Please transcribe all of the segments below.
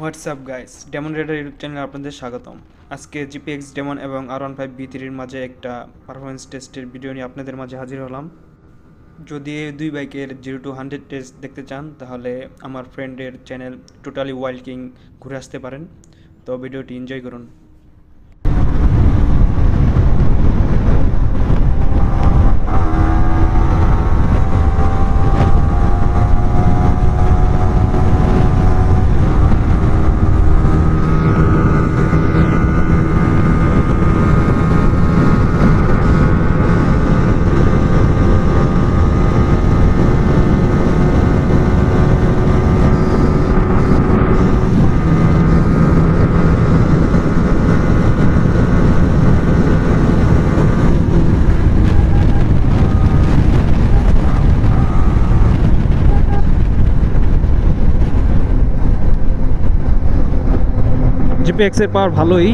WhatsApp guys demon raider YouTube চ্যানেলে আপনাদের স্বাগতম। আজকে জিপিএক্স ডেমন এবং আর ওয়ান ফাইভ বি থ্রির মাঝে একটা পারফরমেন্স টেস্টের ভিডিও নিয়ে আপনাদের মাঝে হাজির হলাম। যদি এই দুই বাইকের জিরো টু হান্ড্রেড টেস্ট দেখতে চান, তাহলে আমার ফ্রেন্ডের চ্যানেল টোটালি ওয়াইল্ড কিং ঘুরে আসতে পারেন। তো ভিডিওটি এনজয় করুন। জিপিএক্সের পাওয়ার ভালোই।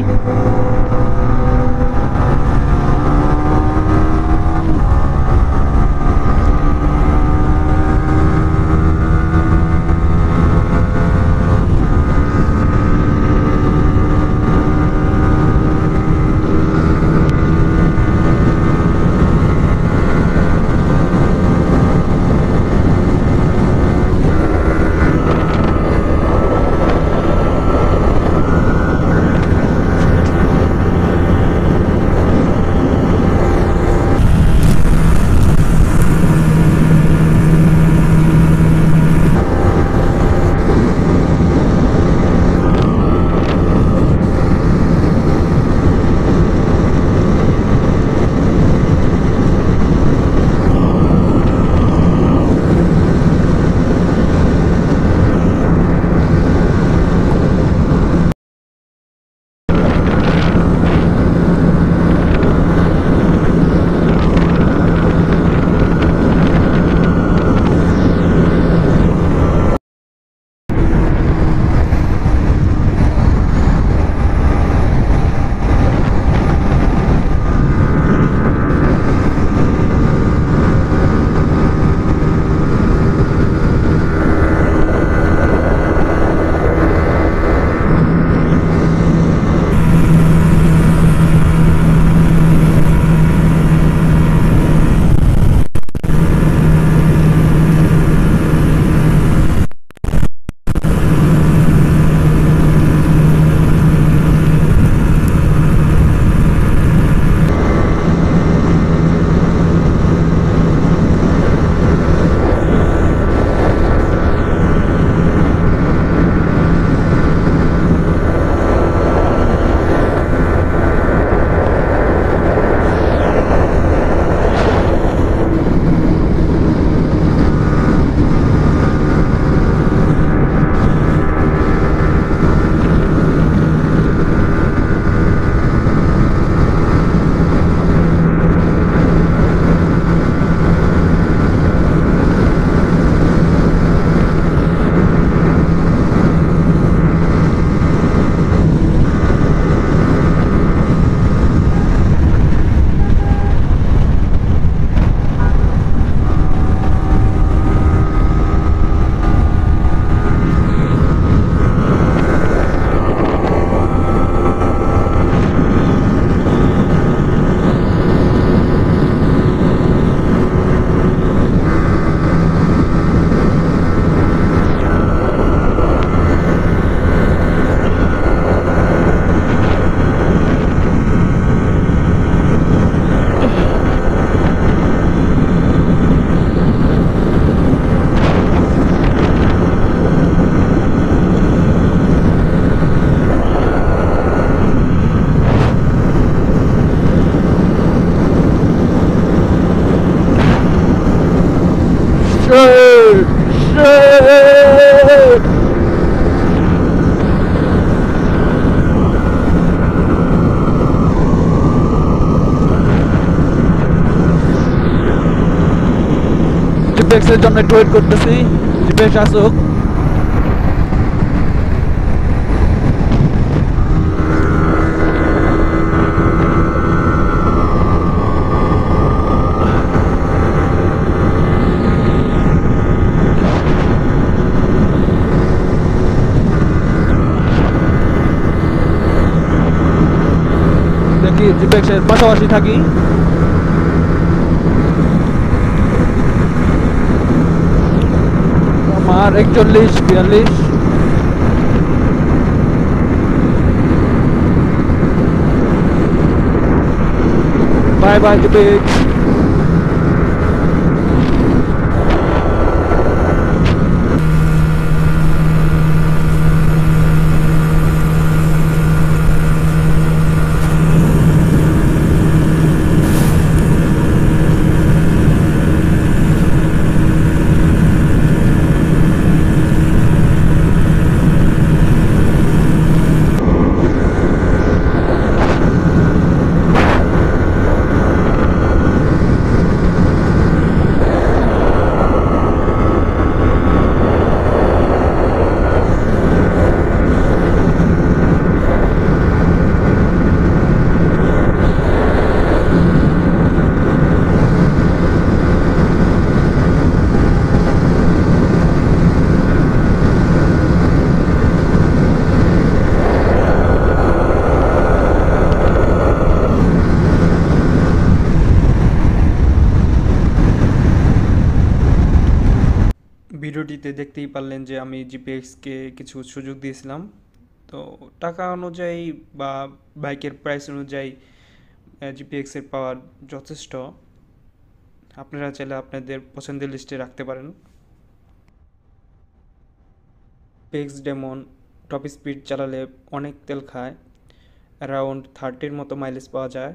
से जो मैं ट्वीट करते थे दीपेश आसुक देखिए दीपेश पासवासी था कि। আমার একচল্লিশ বিয়াল্লিশ বাই বাই জিপিএক্স ভিডিওটিতে দেখতেই পারলেন যে আমি জিপিএক্সকে কিছু সুযোগ দিয়েছিলাম। তো টাকা অনুযায়ী বা বাইকের প্রাইস অনুযায়ী জিপিএক্সের পাওয়ার যথেষ্ট। আপনারা চাইলে আপনাদের পছন্দের লিস্টে রাখতে পারেন। পেক্স ডেমন টপ স্পিড চালালে অনেক তেল খায়। অ্যারাউন্ড থার্টির মতো মাইলেজ পাওয়া যায়।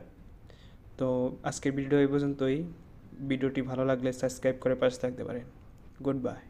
তো আজকের ভিডিও এই পর্যন্তই। ভিডিওটি ভালো লাগলে সাবস্ক্রাইব করে পাশে থাকতে পারেন। Good bye